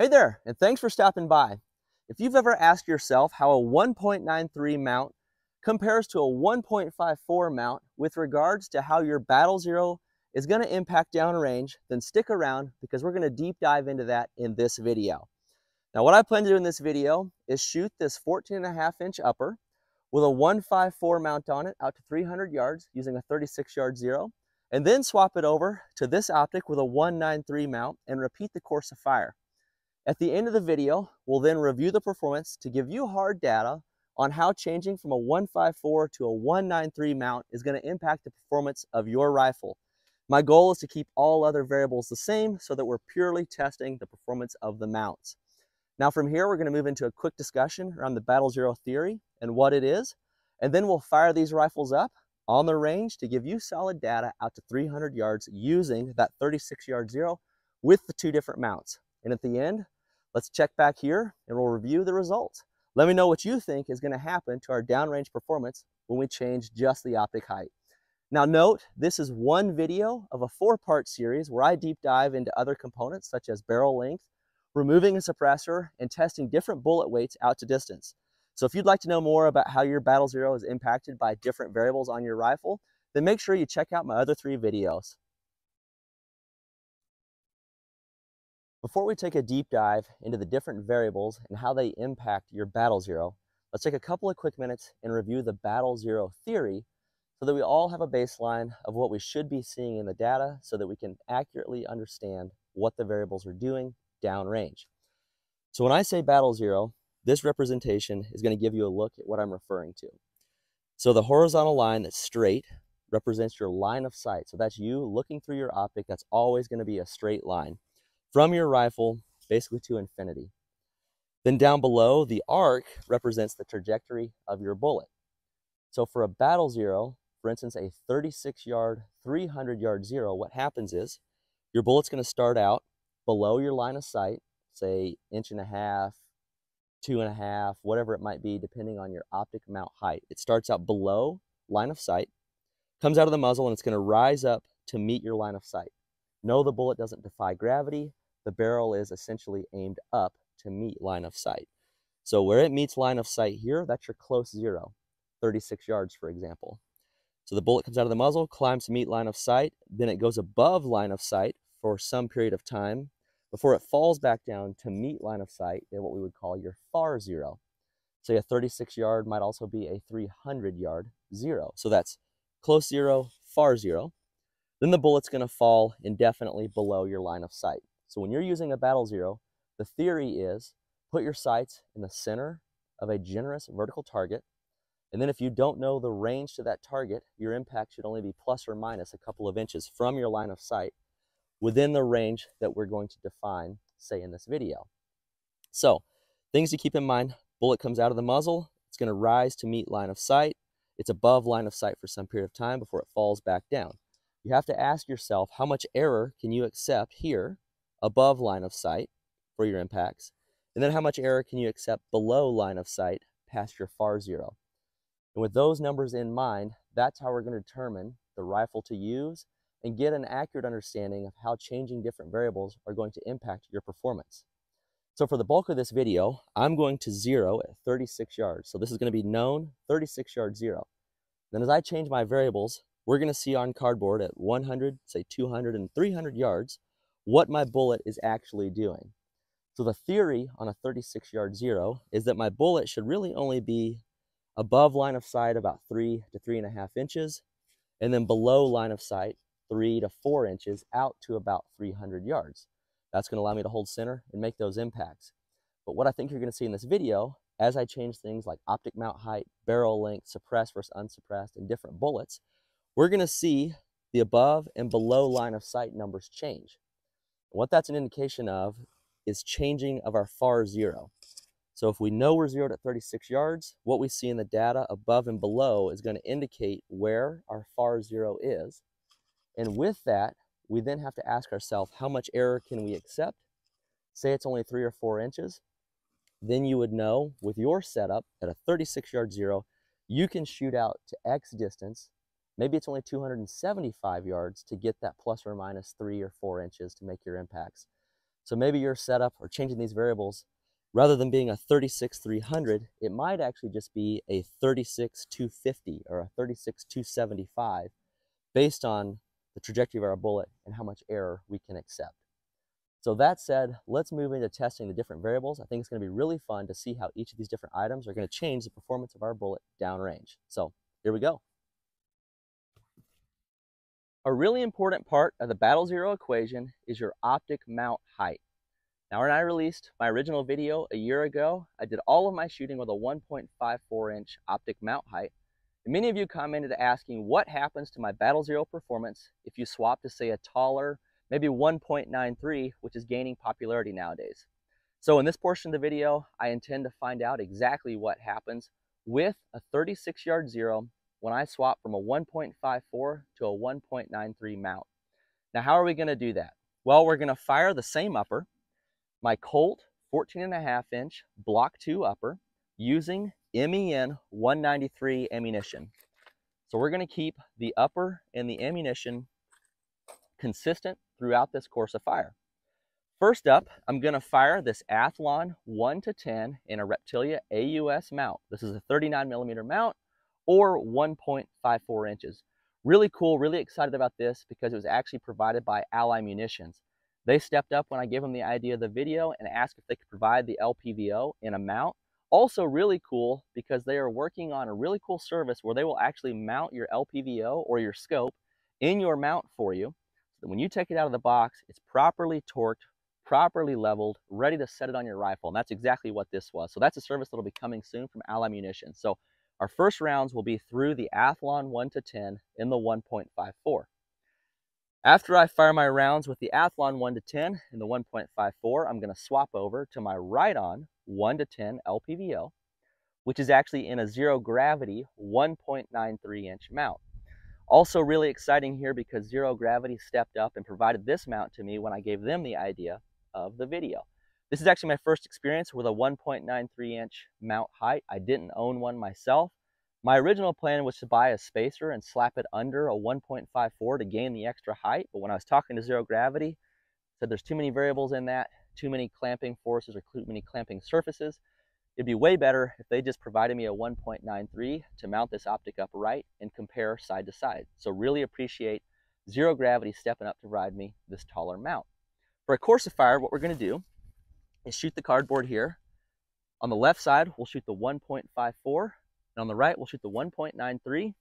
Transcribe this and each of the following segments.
Hey there, and thanks for stopping by. If you've ever asked yourself how a 1.93 mount compares to a 1.54 mount with regards to how your Battle Zero is going to impact downrange, then stick around because we're going to deep dive into that in this video. Now what I plan to do in this video is shoot this 14 and a half inch upper with a 154 mount on it out to 300 yards using a 36 yard zero, and then swap it over to this optic with a 193 mount and repeat the course of fire. At the end of the video, we'll then review the performance to give you hard data on how changing from a 154 to a 193 mount is going to impact the performance of your rifle. My goal is to keep all other variables the same so that we're purely testing the performance of the mounts. Now from here, we're going to move into a quick discussion around the Battle Zero theory and what it is, and then we'll fire these rifles up on the range to give you solid data out to 300 yards using that 36 yard zero with the two different mounts. And at the end, Let's check back here and we'll review the results. Let me know what you think is gonna happen to our downrange performance when we change just the optic height. Now note, this is one video of a four-part series where I deep dive into other components such as barrel length, removing a suppressor, and testing different bullet weights out to distance. So if you'd like to know more about how your Battle Zero is impacted by different variables on your rifle, then make sure you check out my other three videos. Before we take a deep dive into the different variables and how they impact your Battle Zero, let's take a couple of quick minutes and review the Battle Zero theory so that we all have a baseline of what we should be seeing in the data so that we can accurately understand what the variables are doing downrange. So when I say Battle Zero, this representation is going to give you a look at what I'm referring to. So the horizontal line that's straight represents your line of sight. So that's you looking through your optic. That's always going to be a straight line from your rifle basically to infinity. Then down below, the arc represents the trajectory of your bullet. So for a battle zero, for instance, a 36 yard, 300 yard zero, what happens is your bullet's going to start out below your line of sight, say inch and a half, two and a half, whatever it might be, depending on your optic mount height. It starts out below line of sight, comes out of the muzzle, and it's going to rise up to meet your line of sight. No, the bullet doesn't defy gravity the barrel is essentially aimed up to meet line of sight. So where it meets line of sight here, that's your close zero, 36 yards, for example. So the bullet comes out of the muzzle, climbs to meet line of sight, then it goes above line of sight for some period of time before it falls back down to meet line of sight in what we would call your far zero. Say a 36 yard might also be a 300 yard zero. So that's close zero, far zero. Then the bullet's going to fall indefinitely below your line of sight. So when you're using a battle zero, the theory is put your sights in the center of a generous vertical target. And then if you don't know the range to that target, your impact should only be plus or minus a couple of inches from your line of sight within the range that we're going to define, say in this video. So things to keep in mind, bullet comes out of the muzzle, it's gonna rise to meet line of sight. It's above line of sight for some period of time before it falls back down. You have to ask yourself, how much error can you accept here above line of sight for your impacts? And then how much error can you accept below line of sight past your far zero? And with those numbers in mind, that's how we're going to determine the rifle to use and get an accurate understanding of how changing different variables are going to impact your performance. So for the bulk of this video, I'm going to zero at 36 yards. So this is going to be known 36 yard zero. Then as I change my variables, we're going to see on cardboard at 100, say 200 and 300 yards, what my bullet is actually doing. So the theory on a 36 yard zero is that my bullet should really only be above line of sight about three to three and a half inches, and then below line of sight, three to four inches out to about 300 yards. That's gonna allow me to hold center and make those impacts. But what I think you're gonna see in this video, as I change things like optic mount height, barrel length, suppressed versus unsuppressed, and different bullets, we're gonna see the above and below line of sight numbers change. What that's an indication of is changing of our far zero. So if we know we're zeroed at 36 yards, what we see in the data above and below is going to indicate where our far zero is. And with that, we then have to ask ourselves, how much error can we accept? Say it's only three or four inches. Then you would know with your setup at a 36 yard zero, you can shoot out to X distance Maybe it's only 275 yards to get that plus or minus three or four inches to make your impacts. So maybe your setup or changing these variables, rather than being a 36,300, it might actually just be a 36,250 or a 36,275 based on the trajectory of our bullet and how much error we can accept. So that said, let's move into testing the different variables. I think it's going to be really fun to see how each of these different items are going to change the performance of our bullet downrange. So here we go. A really important part of the Battle Zero equation is your optic mount height. Now when I released my original video a year ago, I did all of my shooting with a 1.54 inch optic mount height. And many of you commented asking what happens to my Battle Zero performance if you swap to say a taller, maybe 1.93, which is gaining popularity nowadays. So in this portion of the video, I intend to find out exactly what happens with a 36 yard zero when I swap from a 1.54 to a 1.93 mount. Now, how are we gonna do that? Well, we're gonna fire the same upper, my Colt 14 and a half inch Block 2 upper using MEN 193 ammunition. So we're gonna keep the upper and the ammunition consistent throughout this course of fire. First up, I'm gonna fire this Athlon 1 to 10 in a Reptilia AUS mount. This is a 39 millimeter mount or 1.54 inches. Really cool, really excited about this because it was actually provided by Ally Munitions. They stepped up when I gave them the idea of the video and asked if they could provide the LPVO in a mount. Also really cool because they are working on a really cool service where they will actually mount your LPVO or your scope in your mount for you. So that when you take it out of the box, it's properly torqued, properly leveled, ready to set it on your rifle. And that's exactly what this was. So that's a service that'll be coming soon from Ally Munitions. So our first rounds will be through the Athlon 1 to 10 in the 1.54. After I fire my rounds with the Athlon 1 to 10 in the 1.54, I'm going to swap over to my Riton 1 to 10 LPVO, which is actually in a zero gravity 1.93 inch mount. Also really exciting here because Zero Gravity stepped up and provided this mount to me when I gave them the idea of the video. This is actually my first experience with a 1.93 inch mount height. I didn't own one myself. My original plan was to buy a spacer and slap it under a 1.54 to gain the extra height, but when I was talking to Zero Gravity, said there's too many variables in that, too many clamping forces or too many clamping surfaces. It'd be way better if they just provided me a 1.93 to mount this optic upright and compare side to side. So really appreciate Zero Gravity stepping up to provide me this taller mount. For a course of fire, what we're gonna do is shoot the cardboard here. On the left side, we'll shoot the 1.54, and on the right, we'll shoot the 1.93,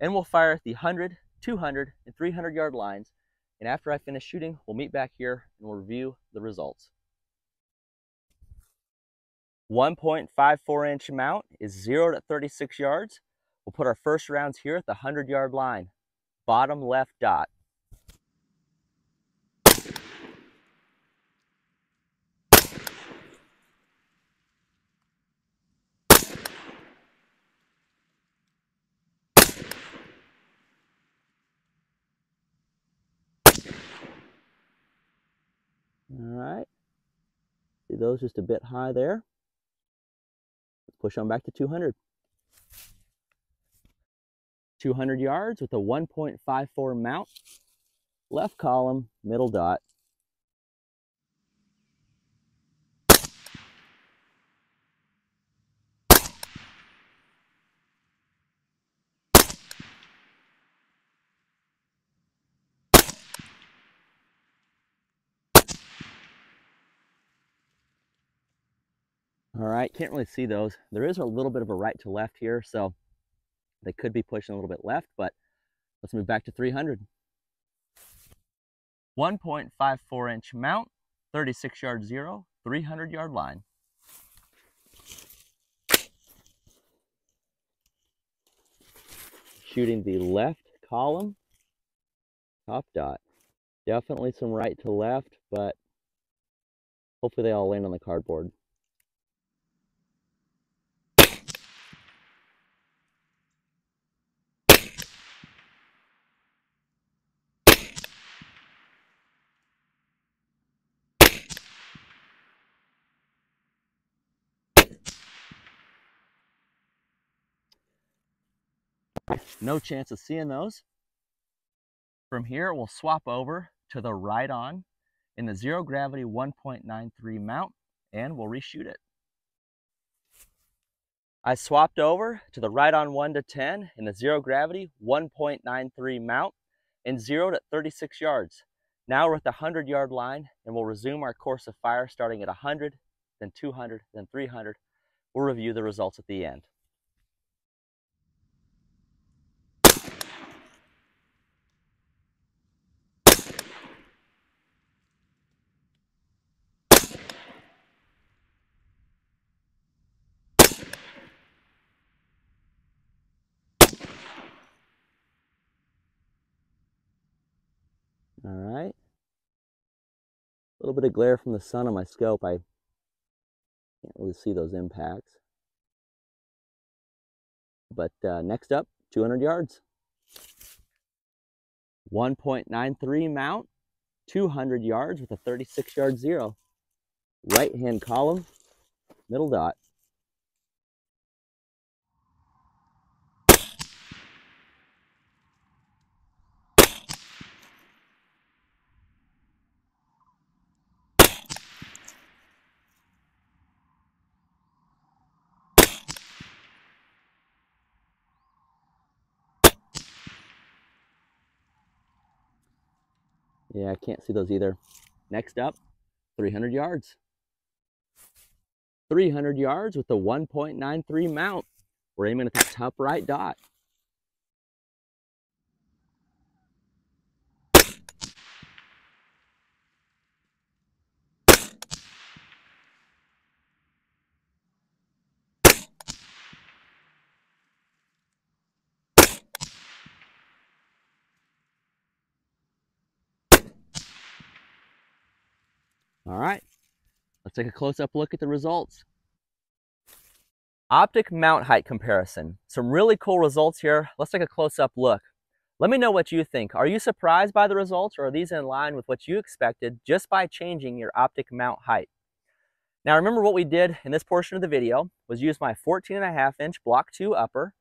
and we'll fire at the 100, 200, and 300 yard lines. And after I finish shooting, we'll meet back here and we'll review the results. 1.54 inch mount is 0 to 36 yards. We'll put our first rounds here at the 100 yard line, bottom left dot. All right. See those just a bit high there. Let's push on back to 200. 200 yards with a 1.54 mount. Left column, middle dot. All right, can't really see those. There is a little bit of a right to left here, so they could be pushing a little bit left, but let's move back to 300. 1.54 inch mount, 36 yard zero, 300 yard line. Shooting the left column, top dot. Definitely some right to left, but hopefully they all land on the cardboard. No chance of seeing those. From here, we'll swap over to the Riton in the zero gravity 1.93 mount and we'll reshoot it. I swapped over to the Riton 1 to 10 in the zero gravity 1.93 mount and zeroed at 36 yards. Now we're at the 100 yard line and we'll resume our course of fire starting at 100, then 200, then 300. We'll review the results at the end. All right. A little bit of glare from the sun on my scope. I can't really see those impacts. But uh, next up, 200 yards. 1.93 mount, 200 yards with a 36 yard zero. Right hand column, middle dot. Yeah, I can't see those either. Next up, 300 yards. 300 yards with the 1.93 mount. We're aiming at the top right dot. All right, let's take a close-up look at the results. Optic mount height comparison. Some really cool results here. Let's take a close-up look. Let me know what you think. Are you surprised by the results or are these in line with what you expected just by changing your optic mount height? Now remember what we did in this portion of the video was use my 14 and a half inch Block 2 upper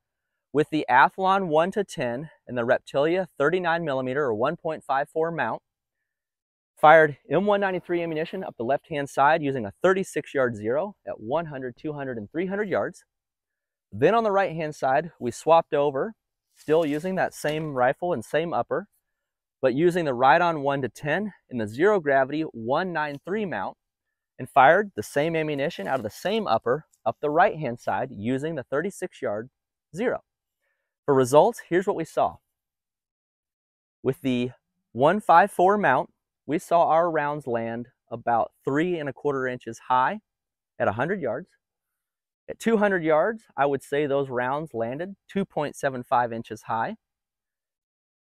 with the Athlon 1 to 10 and the Reptilia 39 millimeter or 1.54 mount Fired M193 ammunition up the left-hand side using a 36-yard zero at 100, 200, and 300 yards. Then on the right-hand side, we swapped over, still using that same rifle and same upper, but using the Riton 1 to 10 in the zero gravity 193 mount and fired the same ammunition out of the same upper up the right-hand side using the 36-yard zero. For results, here's what we saw. With the 154 mount, we saw our rounds land about three and a quarter inches high at 100 yards. At 200 yards, I would say those rounds landed 2.75 inches high.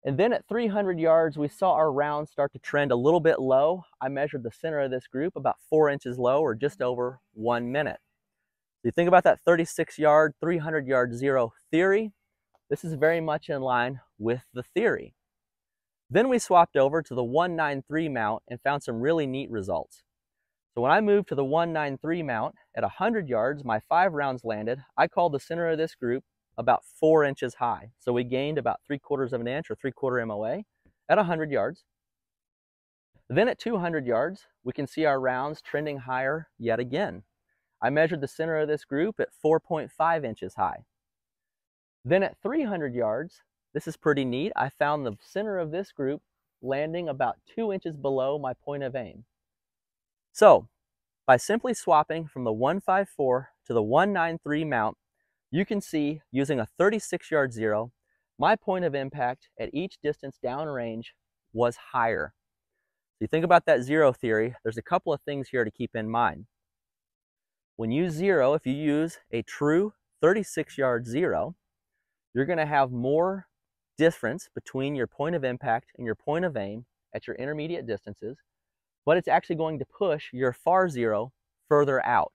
And then at 300 yards, we saw our rounds start to trend a little bit low. I measured the center of this group about four inches low or just over one minute. So you think about that 36 yard, 300 yard zero theory. This is very much in line with the theory. Then we swapped over to the 193 mount and found some really neat results. So when I moved to the 193 mount at 100 yards, my five rounds landed. I called the center of this group about four inches high. So we gained about three quarters of an inch or three quarter MOA at 100 yards. Then at 200 yards, we can see our rounds trending higher yet again. I measured the center of this group at 4.5 inches high. Then at 300 yards, this is pretty neat. I found the center of this group landing about two inches below my point of aim. So by simply swapping from the 154 to the 193 mount, you can see using a 36 yard zero, my point of impact at each distance downrange was higher. So you think about that zero theory, there's a couple of things here to keep in mind. When you zero, if you use a true 36 yard zero, you're gonna have more difference between your point of impact and your point of aim at your intermediate distances, but it's actually going to push your far zero further out.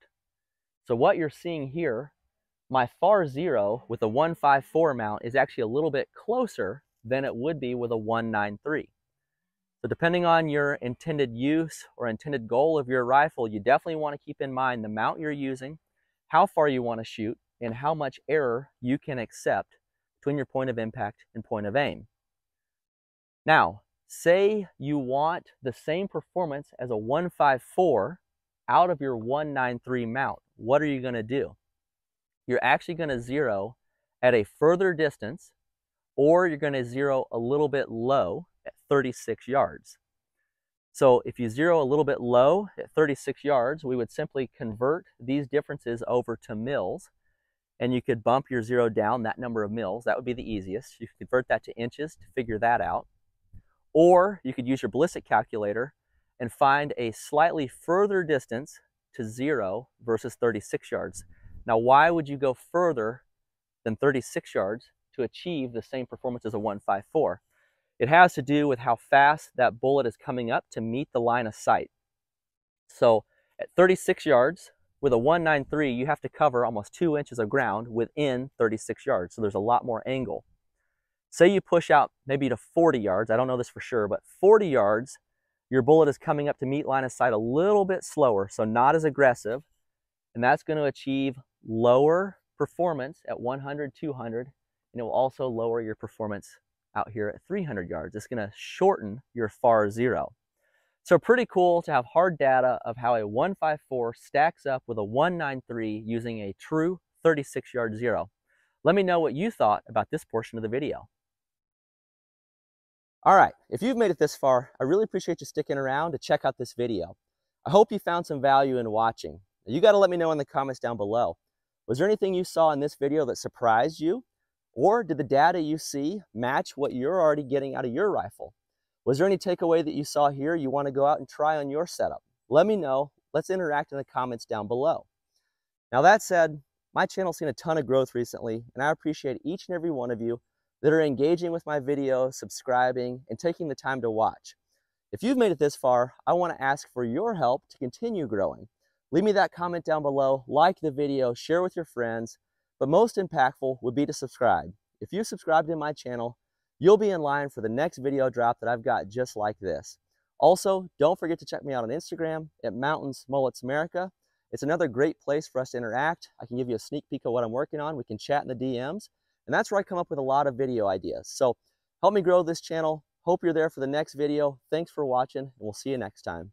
So what you're seeing here, my far zero with a 154 mount is actually a little bit closer than it would be with a 193. So depending on your intended use or intended goal of your rifle, you definitely want to keep in mind the mount you're using, how far you want to shoot, and how much error you can accept between your point of impact and point of aim. Now, say you want the same performance as a 154 out of your 193 mount. What are you going to do? You're actually going to zero at a further distance or you're going to zero a little bit low at 36 yards. So if you zero a little bit low at 36 yards, we would simply convert these differences over to mils, and you could bump your zero down that number of mils. That would be the easiest. You could convert that to inches to figure that out. Or you could use your ballistic calculator and find a slightly further distance to zero versus 36 yards. Now, why would you go further than 36 yards to achieve the same performance as a 154? It has to do with how fast that bullet is coming up to meet the line of sight. So at 36 yards, with a 193, you have to cover almost two inches of ground within 36 yards. So there's a lot more angle. Say you push out maybe to 40 yards. I don't know this for sure, but 40 yards, your bullet is coming up to meet line of sight a little bit slower, so not as aggressive. And that's going to achieve lower performance at 100, 200, and it will also lower your performance out here at 300 yards. It's going to shorten your far zero. So pretty cool to have hard data of how a 154 stacks up with a 193 using a true 36 yard zero. Let me know what you thought about this portion of the video. All right, if you've made it this far, I really appreciate you sticking around to check out this video. I hope you found some value in watching. You got to let me know in the comments down below. Was there anything you saw in this video that surprised you? Or did the data you see match what you're already getting out of your rifle? Was there any takeaway that you saw here you want to go out and try on your setup? Let me know. Let's interact in the comments down below. Now that said, my channel's seen a ton of growth recently, and I appreciate each and every one of you that are engaging with my videos, subscribing, and taking the time to watch. If you've made it this far, I want to ask for your help to continue growing. Leave me that comment down below, like the video, share with your friends, but most impactful would be to subscribe. If you subscribe to my channel, you'll be in line for the next video drop that I've got just like this. Also, don't forget to check me out on Instagram at Mountains Mullets America. It's another great place for us to interact. I can give you a sneak peek of what I'm working on. We can chat in the DMs. And that's where I come up with a lot of video ideas. So help me grow this channel. Hope you're there for the next video. Thanks for watching, and we'll see you next time.